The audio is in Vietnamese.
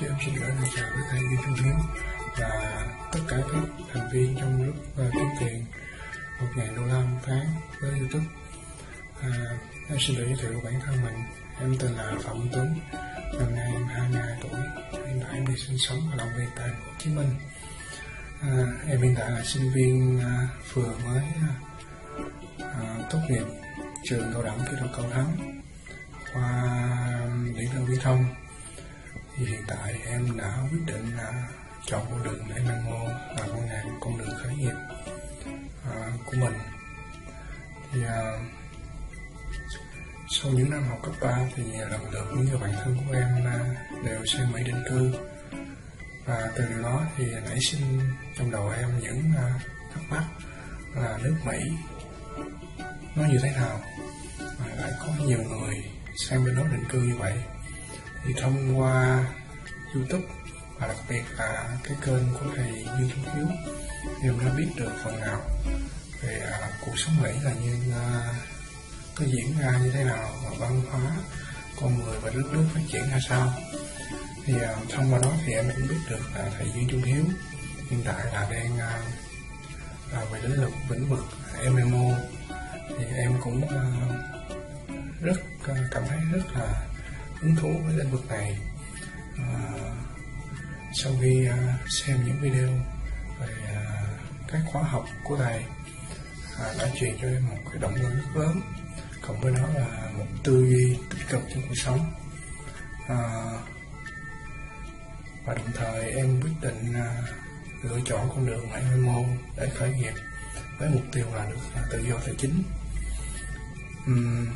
chị em xin gửi lời chào với thầy Lê Trung Hiến và tất cả các thành viên trong lớp và tuyên truyền một ngày đô la một tháng với YouTube. À, em xin được giới thiệu bản thân mình. Em tên là Phạm Tuấn, năm nay em 22 tuổi. Hiện tại em đi sinh sống và làm việc tại Hồ Chí Minh. À, em hiện tại là sinh viên à, vừa mới à, tốt nghiệp trường cao đẳng kỹ thuật Cầu Thắng khoa à, điện thông viễn thông hiện tại em đã quyết định là chọn con đường MMO là con ngành con đường khởi nghiệp à, của mình. Thì à, sau những năm học cấp 3 thì lần lượt những người bạn thân của em à, đều sang Mỹ định cư. Và từ điều đó thì nảy sinh trong đầu em những à, thắc mắc là nước Mỹ nó như thế nào? Mà lại có nhiều người sang bên đó định cư như vậy thì thông qua youtube và đặc biệt là cái kênh của thầy Dương Trung Hiếu em đã biết được phần nào về à, cuộc sống Mỹ là như à, có diễn ra như thế nào và văn hóa con người và đất nước phát triển ra sao. Thì à, thông qua đó thì em cũng biết được là thầy Dương Trung Hiếu hiện tại là đang à, à, về lĩnh vực lĩnh vực MMO thì em cũng à, rất à, cảm thấy rất là hứng thú với lĩnh vực này. À, sau khi à, xem những video về à, các khóa học của thầy à, đã truyền cho em một cái động lực rất lớn cộng với đó là một tư duy tích cực trong cuộc sống. À, và đồng thời em quyết định à, lựa chọn con đường ngoại môn để khởi nghiệp với mục tiêu là được à, tự do tài chính. Uhm,